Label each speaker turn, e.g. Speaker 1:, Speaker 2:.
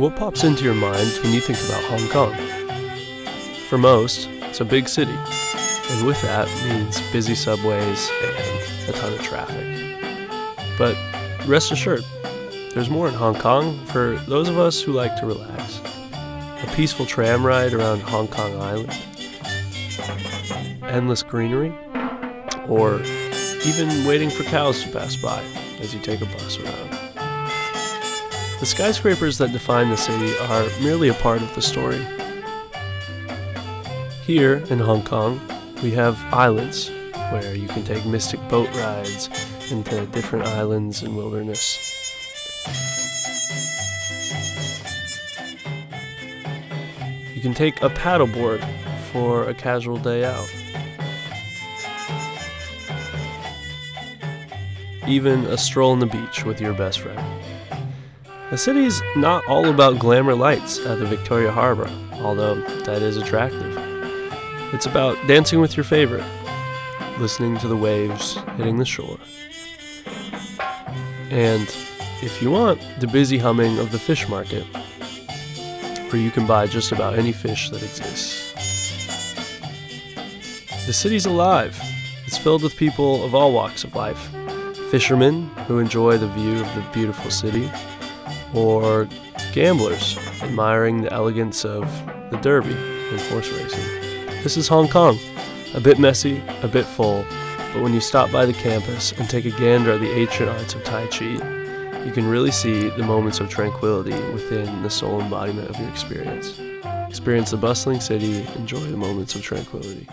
Speaker 1: What pops into your mind when you think about Hong Kong? For most, it's a big city, and with that means busy subways and a ton of traffic. But rest assured, there's more in Hong Kong for those of us who like to relax. A peaceful tram ride around Hong Kong Island, endless greenery, or even waiting for cows to pass by as you take a bus around. The skyscrapers that define the city are merely a part of the story. Here in Hong Kong, we have islands where you can take mystic boat rides into different islands and wilderness. You can take a paddleboard for a casual day out. Even a stroll on the beach with your best friend. The city's not all about glamour lights at the Victoria Harbour, although that is attractive. It's about dancing with your favorite, listening to the waves hitting the shore. And if you want, the busy humming of the fish market, where you can buy just about any fish that exists. The city's alive. It's filled with people of all walks of life fishermen who enjoy the view of the beautiful city or gamblers admiring the elegance of the Derby and horse racing. This is Hong Kong, a bit messy, a bit full, but when you stop by the campus and take a gander at the ancient arts of Tai Chi, you can really see the moments of tranquility within the soul embodiment of your experience. Experience the bustling city, enjoy the moments of tranquility.